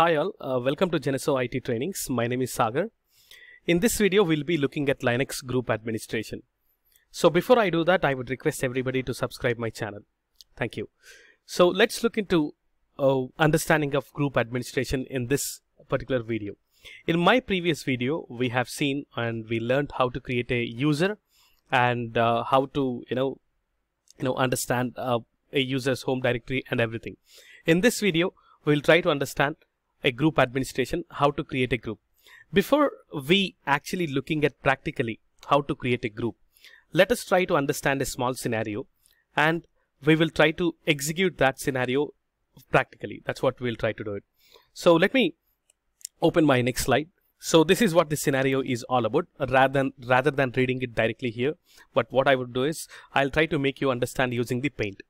Hi all, uh, welcome to Genesso IT Trainings. My name is Sagar. In this video, we'll be looking at Linux group administration. So before I do that, I would request everybody to subscribe my channel. Thank you. So let's look into uh, understanding of group administration in this particular video. In my previous video, we have seen and we learned how to create a user and uh, how to, you know, you know, understand uh, a user's home directory and everything. In this video, we'll try to understand a group administration, how to create a group. Before we actually looking at practically how to create a group, let us try to understand a small scenario and we will try to execute that scenario practically. That's what we'll try to do it. So let me open my next slide. So this is what the scenario is all about rather than rather than reading it directly here. But what I would do is I'll try to make you understand using the paint.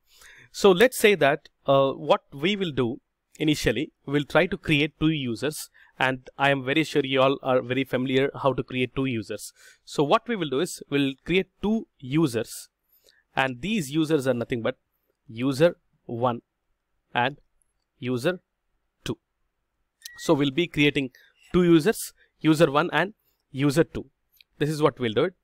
So let's say that uh, what we will do initially, we'll try to create two users and I am very sure you all are very familiar how to create two users. So what we will do is we'll create two users and these users are nothing but user 1 and user 2. So we'll be creating two users, user 1 and user 2. This is what we'll do it.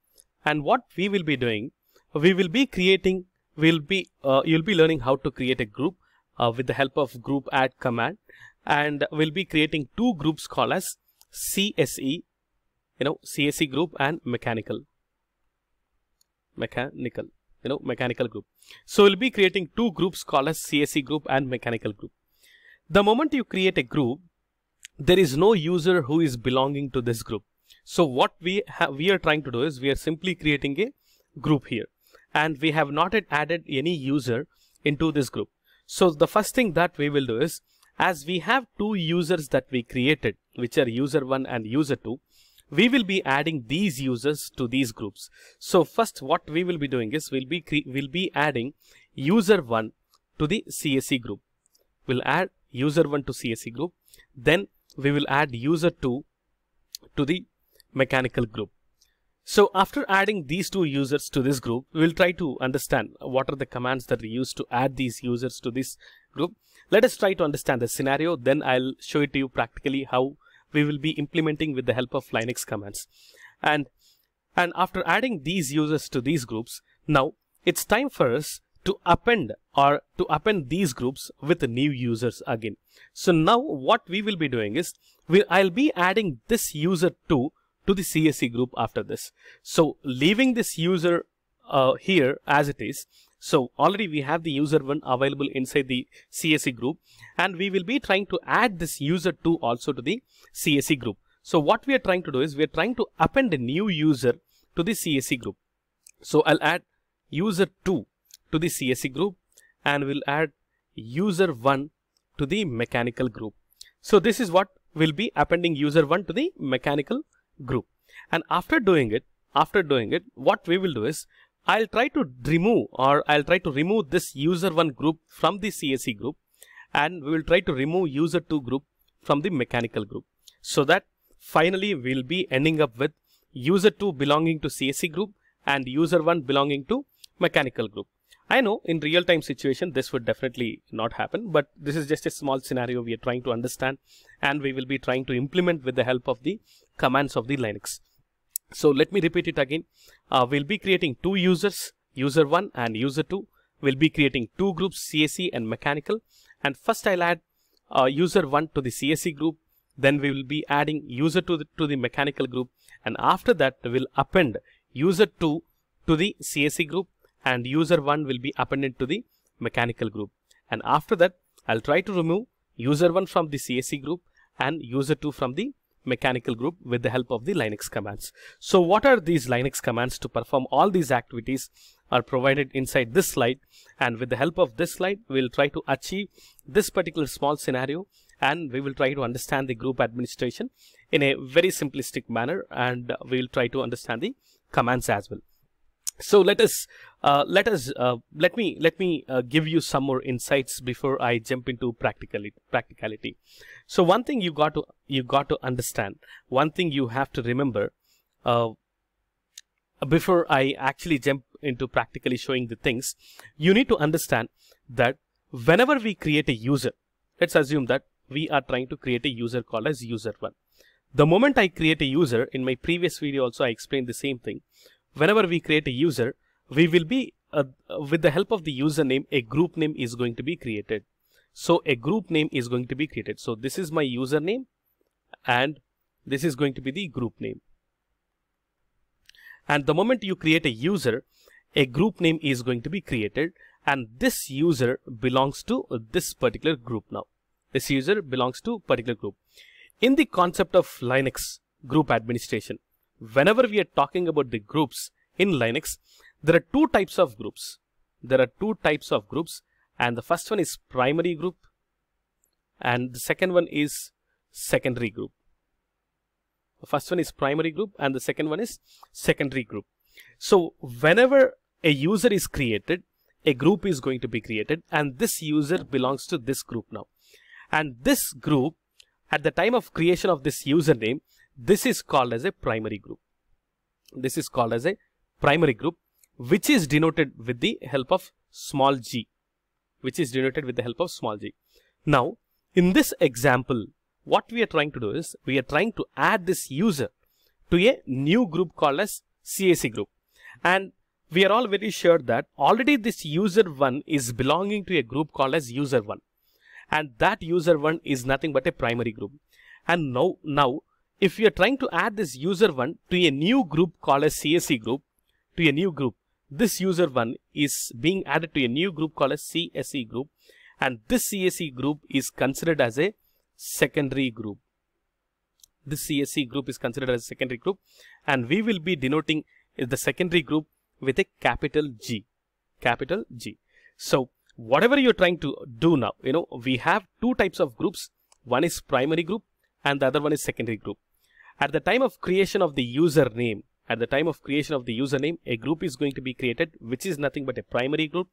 And what we will be doing, we will be creating, we'll be, uh, you'll be learning how to create a group uh, with the help of group add command and we'll be creating two groups called as CSE, you know, CSE group and mechanical, mechanical, you know, mechanical group. So we'll be creating two groups called as CSE group and mechanical group. The moment you create a group, there is no user who is belonging to this group. So what we have, we are trying to do is we are simply creating a group here and we have not yet added any user into this group. So the first thing that we will do is as we have two users that we created, which are user 1 and user 2, we will be adding these users to these groups. So first what we will be doing is we'll be we'll be adding user 1 to the CSE group. We'll add user 1 to CSE group. Then we will add user 2 to the mechanical group. So after adding these two users to this group, we'll try to understand what are the commands that we use to add these users to this group. Let us try to understand the scenario. Then I'll show it to you practically how we will be implementing with the help of Linux commands. And, and after adding these users to these groups, now it's time for us to append or to append these groups with new users again. So now what we will be doing is we, I'll be adding this user 2 to the CSE group after this. So leaving this user uh, here as it is. So already we have the user one available inside the CSE group and we will be trying to add this user two also to the CSE group. So what we are trying to do is we are trying to append a new user to the CSE group. So I'll add user two to the CSE group and we'll add user one to the mechanical group. So this is what will be appending user one to the mechanical group. And after doing it, after doing it, what we will do is I'll try to remove or I'll try to remove this user one group from the CSE group and we will try to remove user two group from the mechanical group so that finally we'll be ending up with user two belonging to CSE group and user one belonging to mechanical group. I know in real time situation this would definitely not happen but this is just a small scenario we are trying to understand and we will be trying to implement with the help of the commands of the Linux. So let me repeat it again. Uh, we'll be creating two users, user 1 and user 2. We'll be creating two groups, CSE and mechanical. And first I'll add uh, user 1 to the CSE group. Then we will be adding user to the, to the mechanical group. And after that we'll append user 2 to the CSE group and user 1 will be appended to the mechanical group. And after that I'll try to remove user 1 from the CSE group and user 2 from the mechanical group with the help of the Linux commands. So what are these Linux commands to perform all these activities are provided inside this slide and with the help of this slide we'll try to achieve this particular small scenario and we will try to understand the group administration in a very simplistic manner and we'll try to understand the commands as well. So let us uh, let us uh, let me let me uh, give you some more insights before I jump into practicality. Practicality. So one thing you got to you got to understand. One thing you have to remember uh, before I actually jump into practically showing the things. You need to understand that whenever we create a user, let's assume that we are trying to create a user called as user1. The moment I create a user, in my previous video also I explained the same thing. Whenever we create a user, we will be, uh, with the help of the username, a group name is going to be created. So a group name is going to be created. So this is my username and this is going to be the group name. And the moment you create a user, a group name is going to be created and this user belongs to this particular group now. This user belongs to particular group. In the concept of Linux group administration, whenever we are talking about the groups in Linux, there are two types of groups. There are two types of groups and the first one is primary group and the second one is secondary group. The first one is primary group and the second one is secondary group. So whenever a user is created, a group is going to be created and this user belongs to this group now. And this group, at the time of creation of this username, this is called as a primary group. This is called as a primary group, which is denoted with the help of small g, which is denoted with the help of small g. Now, in this example, what we are trying to do is we are trying to add this user to a new group called as CSE group. And we are all very sure that already this user1 is belonging to a group called as user1 and that user1 is nothing but a primary group and now now if we are trying to add this user1 to a new group called as CSE group to a new group this user1 is being added to a new group called as CSE group and this CSE group is considered as a secondary group. This CSE group is considered as a secondary group and we will be denoting the secondary group with a capital G capital G. So whatever you're trying to do now you know we have two types of groups. One is primary group and the other one is secondary group at the time of creation of the username at the time of creation of the username a group is going to be created which is nothing but a primary group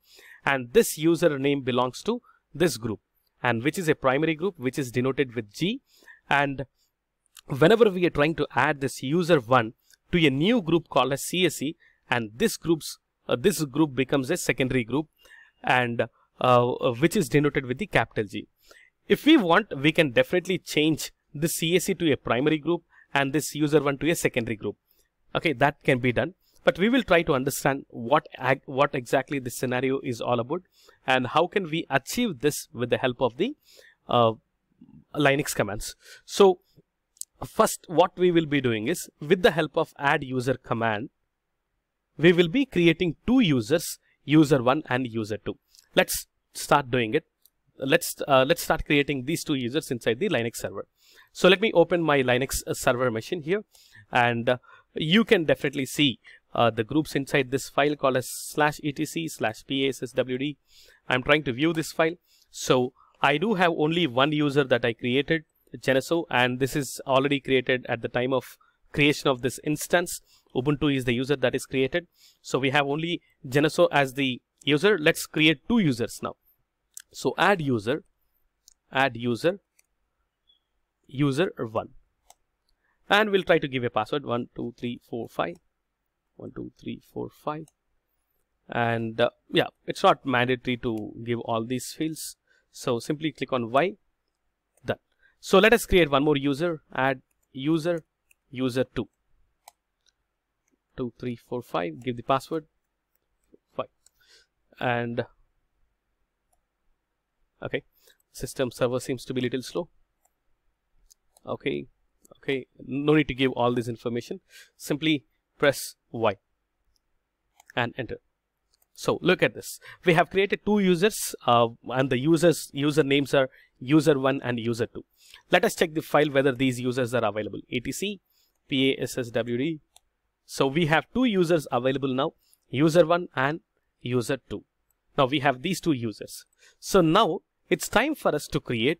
and this username belongs to this group and which is a primary group which is denoted with G and whenever we are trying to add this user1 to a new group called as CSE and this groups uh, this group becomes a secondary group and uh, uh, which is denoted with the capital G. If we want, we can definitely change the CSE to a primary group and this user1 to a secondary group. Okay, that can be done. But we will try to understand what what exactly this scenario is all about and how can we achieve this with the help of the uh, Linux commands. So first what we will be doing is with the help of add user command we will be creating two users user1 and user2 let's start doing it let's uh, let's start creating these two users inside the linux server so let me open my linux uh, server machine here and uh, you can definitely see uh, the groups inside this file called as slash etc slash passwd i'm trying to view this file so i do have only one user that i created genesso and this is already created at the time of creation of this instance Ubuntu is the user that is created. So we have only Genesso as the user. Let's create two users now. So add user, add user, user one. And we'll try to give a password one, two, three, four, five. One, two, three, four, five. And uh, yeah, it's not mandatory to give all these fields. So simply click on Y. Done. So let us create one more user, add user, user 2 2 3 4 5 give the password 5 and okay system server seems to be little slow okay okay no need to give all this information. Simply press y and enter. So look at this. We have created two users uh, and the users user names are user1 and user2 let us check the file whether these users are available. Etc passwd so we have two users available now, user 1 and user 2. Now we have these two users. So now it's time for us to create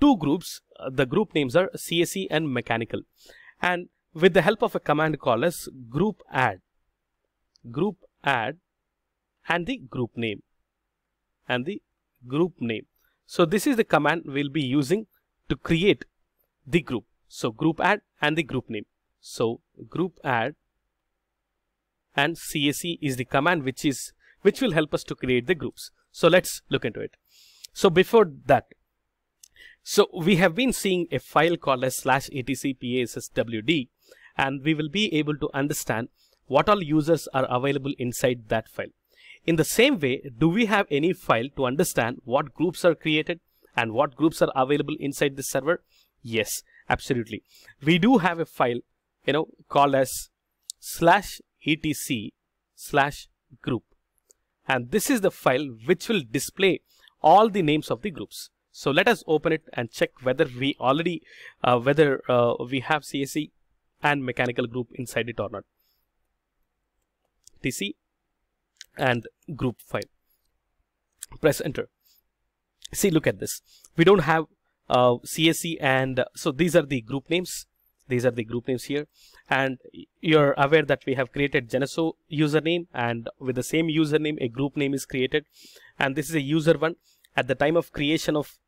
two groups. Uh, the group names are CSE and mechanical. And with the help of a command called as group add, group add and the group name and the group name. So this is the command we'll be using to create the group. So group add and the group name. So group add and CSE is the command which is which will help us to create the groups. So let's look into it. So before that, So we have been seeing a file called as slash etc passwd and we will be able to understand what all users are available inside that file. In the same way, do we have any file to understand what groups are created and what groups are available inside the server? Yes, absolutely. We do have a file, you know, called as slash etc slash group. And this is the file which will display all the names of the groups. So let us open it and check whether we already, uh, whether uh, we have CSE and mechanical group inside it or not. TC and group file. Press enter. See, look at this. We don't have uh, CSE and so these are the group names. These are the group names here. And you're aware that we have created Genesso username and with the same username, a group name is created. And this is a user one. At the time of creation of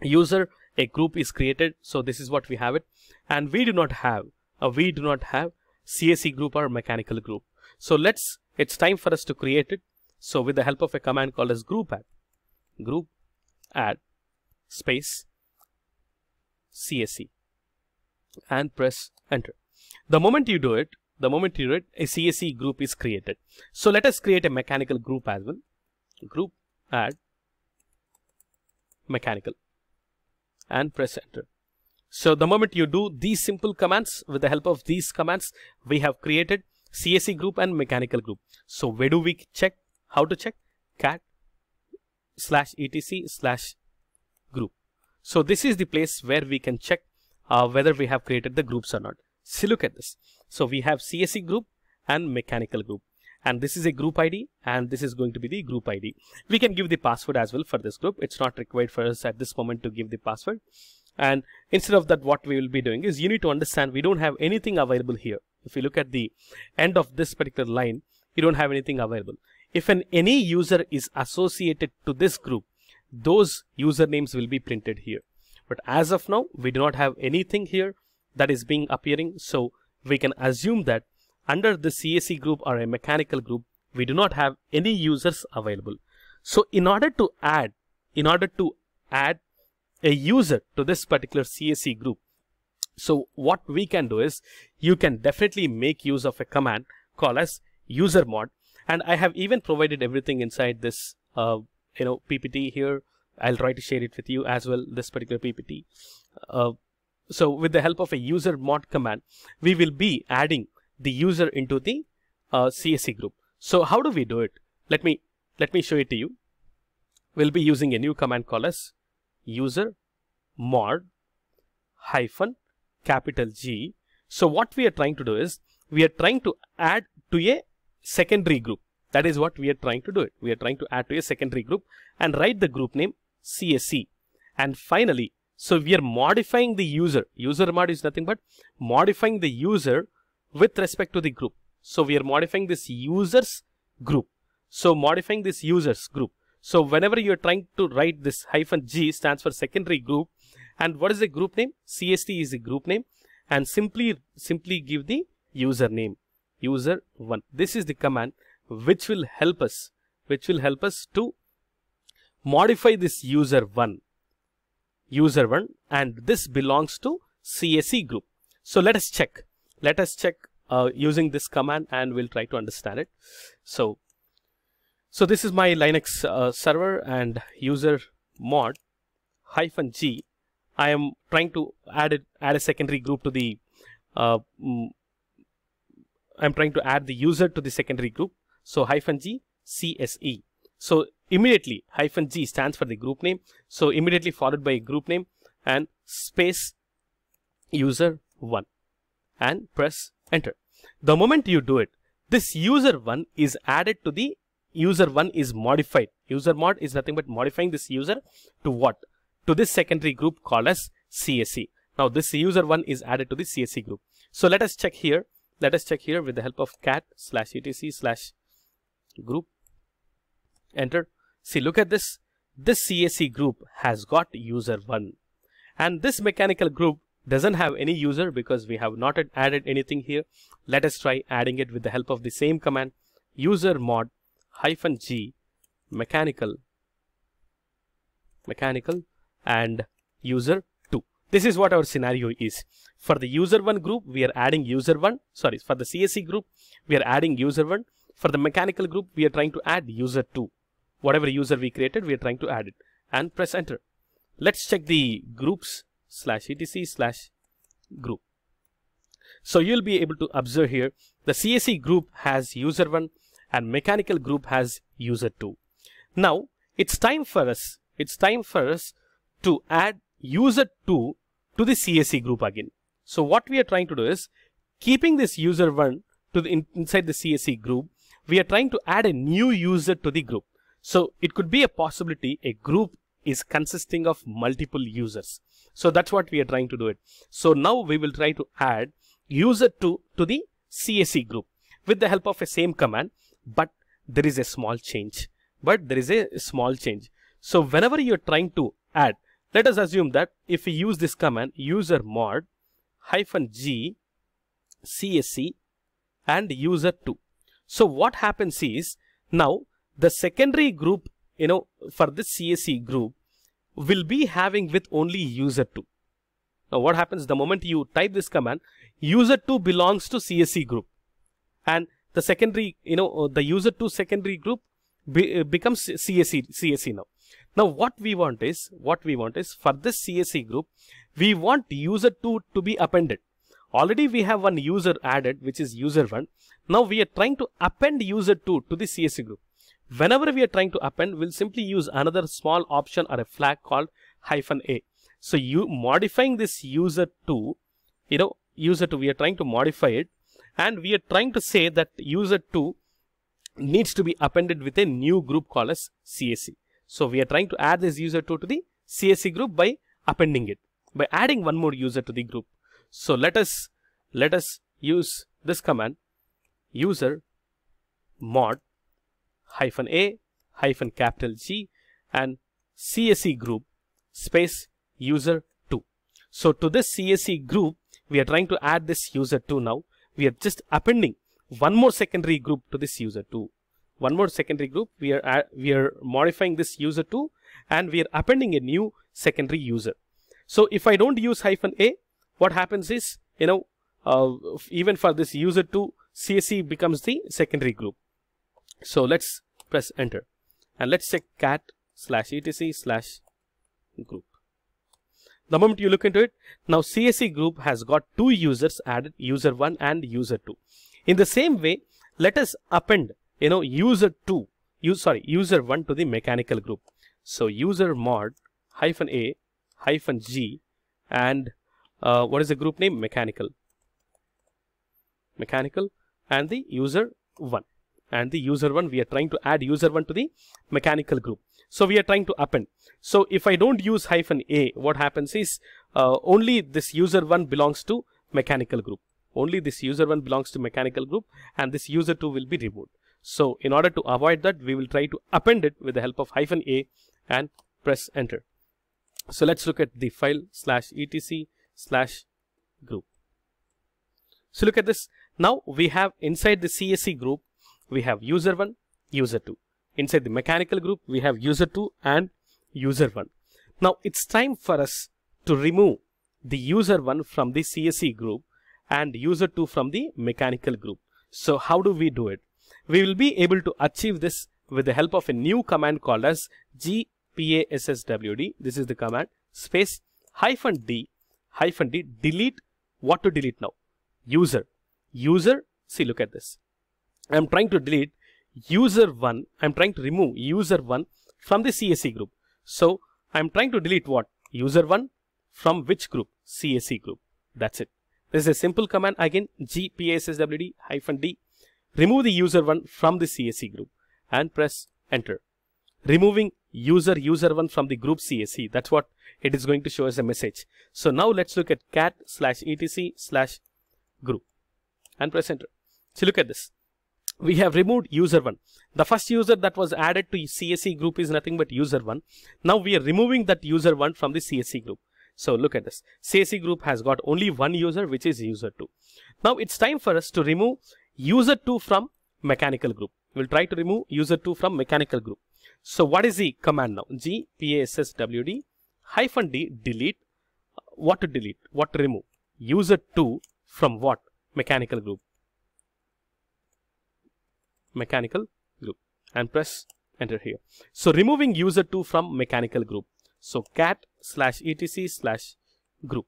user, a group is created. So this is what we have it. And we do not have, uh, we do not have CSE group or mechanical group. So let's it's time for us to create it. So with the help of a command called as group add, group add space CSE and press enter. The moment you do it, the moment you do it, a CSE group is created. So let us create a mechanical group as well. Group add mechanical and press enter. So the moment you do these simple commands with the help of these commands, we have created CSE group and mechanical group. So where do we check? How to check? cat slash etc slash group. So this is the place where we can check uh, whether we have created the groups or not. See, look at this. So we have CSE group and mechanical group. And this is a group ID and this is going to be the group ID. We can give the password as well for this group. It's not required for us at this moment to give the password. And instead of that, what we will be doing is you need to understand we don't have anything available here. If you look at the end of this particular line, you don't have anything available. If an any user is associated to this group, those usernames will be printed here. But as of now, we do not have anything here that is being appearing. So we can assume that under the CSE group or a mechanical group, we do not have any users available. So in order to add, in order to add a user to this particular CSE group, so what we can do is you can definitely make use of a command called as user mod and I have even provided everything inside this uh, you know PPT here. I'll try to share it with you as well this particular PPT. Uh, so with the help of a user mod command, we will be adding the user into the uh, CSE group. So how do we do it? Let me let me show it to you. We'll be using a new command called as user mod hyphen capital G. So what we are trying to do is we are trying to add to a secondary group. That is what we are trying to do it. We are trying to add to a secondary group and write the group name CSE. And finally, so we are modifying the user. User mod is nothing but modifying the user with respect to the group. So we are modifying this users group. So modifying this users group. So whenever you are trying to write this hyphen G stands for secondary group, and what is the group name? CSE is the group name and simply simply give the username user one. This is the command which will help us which will help us to modify this user one user one and this belongs to CSE group. So let us check. Let us check uh, using this command and we'll try to understand it. So, so this is my Linux uh, server and user mod hyphen G I am trying to add it, add a secondary group to the uh, mm, I'm trying to add the user to the secondary group. So hyphen G CSE. So immediately hyphen G stands for the group name. So immediately followed by a group name and space user one and press enter. The moment you do it, this user one is added to the user one is modified. User mod is nothing but modifying this user to what? to this secondary group called as CSE. Now this user one is added to the CSE group. So let us check here. Let us check here with the help of cat slash etc slash group. Enter. See, look at this. This CSE group has got user one. And this mechanical group doesn't have any user because we have not added anything here. Let us try adding it with the help of the same command user mod hyphen g mechanical mechanical and user 2. This is what our scenario is. For the user 1 group, we are adding user 1. Sorry, for the CSE group, we are adding user 1. For the mechanical group, we are trying to add user 2. Whatever user we created, we are trying to add it and press enter. Let's check the groups slash etc slash group. So you'll be able to observe here the CSE group has user 1 and mechanical group has user 2. Now it's time for us, it's time for us to add user 2 to the CSE group again. So what we are trying to do is keeping this user 1 to the in, inside the CSE group, we are trying to add a new user to the group. So it could be a possibility a group is consisting of multiple users. So that's what we are trying to do it. So now we will try to add user 2 to the CSE group with the help of a same command, but there is a small change. But there is a small change. So whenever you're trying to add, let us assume that if we use this command user mod hyphen g CSE and user 2. So what happens is now the secondary group, you know, for this CSE group will be having with only user 2. Now what happens the moment you type this command, user 2 belongs to CSE group and the secondary, you know, the user 2 secondary group be, uh, becomes CSE, CSE now. Now what we want is, what we want is for this CSE group, we want user 2 to be appended. Already we have one user added, which is user 1. Now we are trying to append user 2 to the CSE group. Whenever we are trying to append, we'll simply use another small option or a flag called hyphen A. So you modifying this user 2, you know, user 2, we are trying to modify it and we are trying to say that user 2 needs to be appended with a new group called as CSE. So we are trying to add this user 2 to the CSE group by appending it, by adding one more user to the group. So let us, let us use this command user mod hyphen a hyphen capital G and CSE group space user 2. So to this CSE group, we are trying to add this user 2 now. We are just appending one more secondary group to this user 2. One more secondary group, we are, we are modifying this user 2 and we are appending a new secondary user. So if I don't use hyphen A, what happens is, you know, uh, even for this user 2, CSE becomes the secondary group. So let's press enter and let's check cat slash etc slash group. The moment you look into it, now CSE group has got two users added, user 1 and user 2. In the same way, let us append, you know, user 2, use, sorry, user 1 to the mechanical group. So user mod hyphen a hyphen g and uh, what is the group name? Mechanical. Mechanical and the user 1 and the user 1 we are trying to add user 1 to the mechanical group. So we are trying to append. So if i don't use hyphen a what happens is uh, only this user 1 belongs to mechanical group. Only this user 1 belongs to mechanical group and this user 2 will be removed. So in order to avoid that we will try to append it with the help of hyphen a and press enter. So let's look at the file slash etc slash group. So look at this. Now we have inside the CSE group we have user 1, user 2. Inside the mechanical group, we have user 2 and user 1. Now it's time for us to remove the user 1 from the CSE group and user 2 from the mechanical group. So how do we do it? We will be able to achieve this with the help of a new command called as gpasswd. This is the command space hyphen d hyphen d delete what to delete now user user see look at this I'm trying to delete user 1. I'm trying to remove user 1 from the CSE group. So I'm trying to delete what? User 1 from which group? CSE group. That's it. This is a simple command again gpasswd hyphen d. Remove the user 1 from the CSE group and press enter. Removing user user 1 from the group CSE. That's what it is going to show as a message. So now let's look at cat slash etc slash group and press enter. So look at this we have removed user 1. The first user that was added to CSE group is nothing but user 1. Now we are removing that user 1 from the CSE group. So look at this. CSE group has got only one user which is user 2. Now it's time for us to remove user 2 from mechanical group. We'll try to remove user 2 from mechanical group. So what is the command now? gpasswd hyphen d delete what to delete what to remove user2 from what mechanical group mechanical group. And press enter here. So removing user2 from mechanical group. So cat slash etc slash group.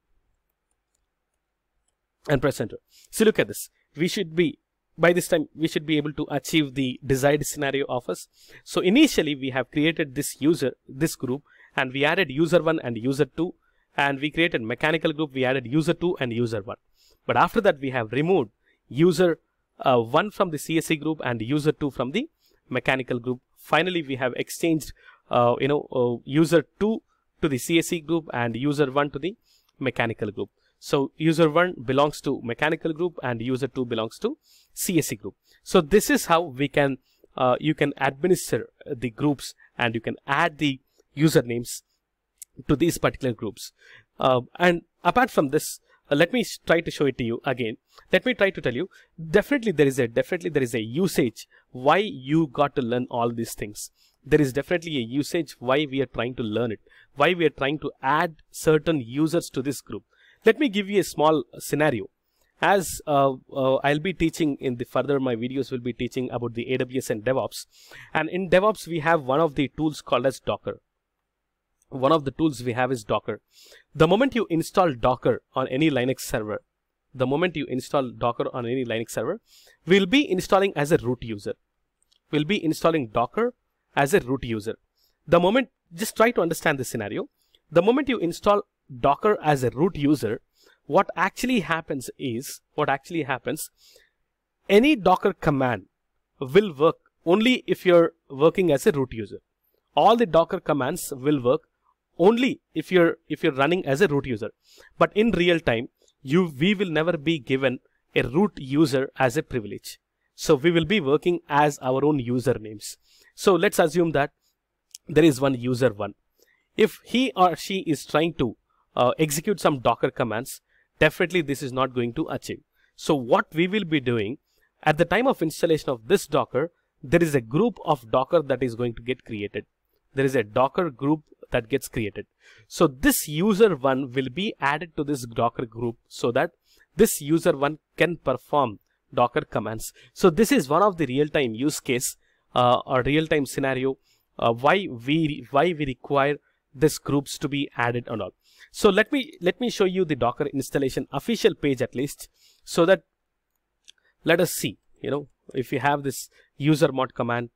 And press enter. So look at this. We should be by this time we should be able to achieve the desired scenario of us. So initially we have created this user this group and we added user1 and user2 and we created mechanical group we added user2 and user1 but after that we have removed user uh, 1 from the CSE group and user2 from the mechanical group. Finally we have exchanged uh, you know uh, user 2 to the CSE group and user 1 to the mechanical group. So user 1 belongs to mechanical group and user 2 belongs to CSE group. So this is how we can uh, you can administer the groups and you can add the usernames to these particular groups. Uh, and apart from this, uh, let me try to show it to you again. Let me try to tell you, definitely there is a, definitely there is a usage why you got to learn all these things. There is definitely a usage why we are trying to learn it, why we are trying to add certain users to this group. Let me give you a small scenario. As uh, uh, I'll be teaching in the further my videos will be teaching about the AWS and DevOps. And in DevOps, we have one of the tools called as Docker one of the tools we have is Docker. The moment you install Docker on any Linux server, the moment you install Docker on any Linux server, we'll be installing as a root user. We'll be installing Docker as a root user. The moment, just try to understand this scenario. The moment you install Docker as a root user, what actually happens is, what actually happens, any Docker command will work only if you're working as a root user. All the Docker commands will work only if you're if you're running as a root user. But in real time you we will never be given a root user as a privilege. So we will be working as our own usernames so let's assume that there is one user one. If he or she is trying to uh, execute some docker commands definitely this is not going to achieve. So what we will be doing at the time of installation of this docker there is a group of docker that is going to get created. There is a docker group that gets created. So this user one will be added to this Docker group so that this user one can perform Docker commands. So this is one of the real-time use case uh, or real-time scenario uh, why we why we require this groups to be added and all. So let me let me show you the Docker installation official page at least so that let us see you know if you have this user mod command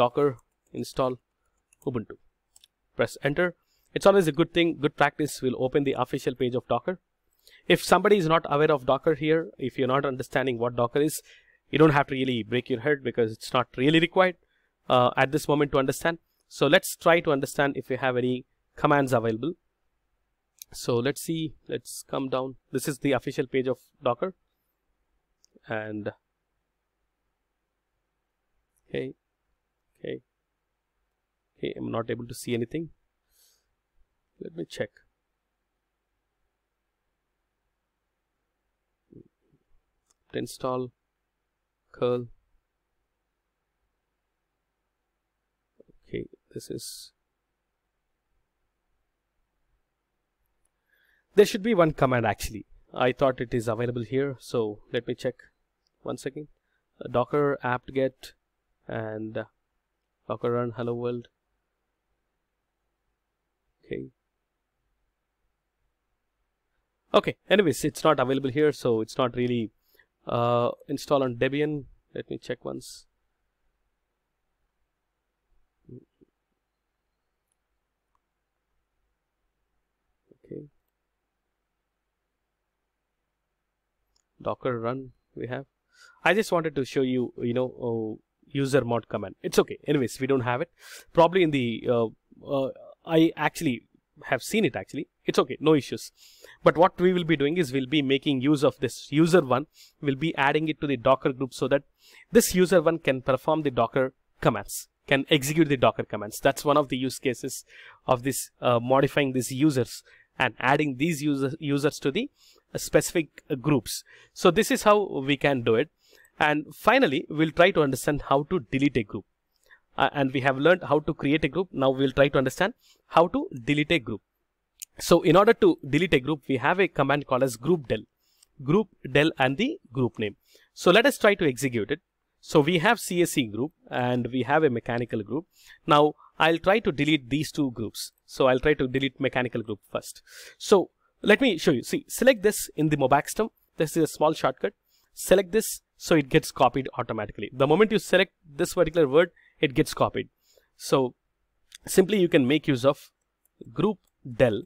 docker install ubuntu press enter. It's always a good thing, good practice will open the official page of Docker. If somebody is not aware of Docker here, if you're not understanding what Docker is, you don't have to really break your head because it's not really required uh, at this moment to understand. So let's try to understand if you have any commands available. So let's see, let's come down. This is the official page of Docker. And okay, okay, okay I'm not able to see anything. Let me check. Install curl. Okay this is. There should be one command actually. I thought it is available here so let me check one second uh, docker apt-get and uh, docker run hello world okay. Okay anyways it's not available here so it's not really uh, install on Debian. Let me check once. Okay. Docker run we have. I just wanted to show you you know uh, user mod command. It's okay. Anyways we don't have it. Probably in the uh, uh I actually have seen it actually. It's okay no issues. But what we will be doing is we'll be making use of this user one. We'll be adding it to the docker group so that this user one can perform the docker commands can execute the docker commands. That's one of the use cases of this uh, modifying these users and adding these user, users to the uh, specific uh, groups. So this is how we can do it. And finally we'll try to understand how to delete a group uh, and we have learned how to create a group. Now we'll try to understand how to delete a group. So in order to delete a group, we have a command called as group del, group del and the group name. So let us try to execute it. So we have CSE group and we have a mechanical group. Now I'll try to delete these two groups. So I'll try to delete mechanical group first. So let me show you. See, select this in the Mobaxterm. This is a small shortcut. Select this so it gets copied automatically. The moment you select this particular word, it gets copied. So simply you can make use of group del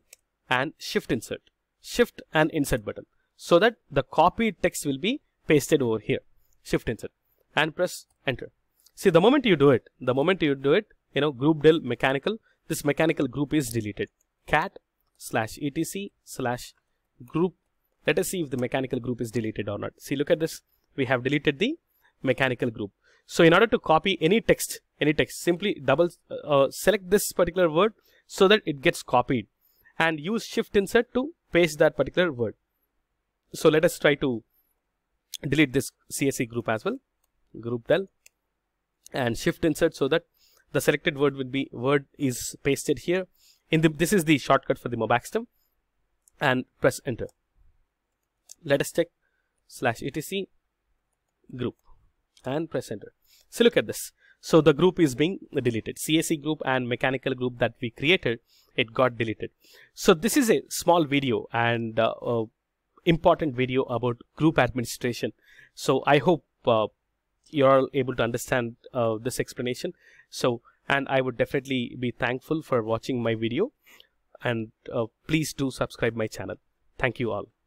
and shift insert, shift and insert button so that the copied text will be pasted over here. Shift insert and press enter. See the moment you do it, the moment you do it, you know group del mechanical, this mechanical group is deleted. Cat slash etc slash group. Let us see if the mechanical group is deleted or not. See look at this. We have deleted the mechanical group. So in order to copy any text, any text, simply double uh, select this particular word so that it gets copied and use shift insert to paste that particular word. So let us try to delete this CSE group as well group del and shift insert so that the selected word will be word is pasted here. In the this is the shortcut for the mobaxterm and press enter. Let us check slash etc group and press enter so look at this so the group is being deleted cse group and mechanical group that we created it got deleted so this is a small video and uh, uh, important video about group administration so i hope uh, you're able to understand uh, this explanation. So, and I would definitely be thankful for watching my video and uh, please do subscribe my channel. Thank you all.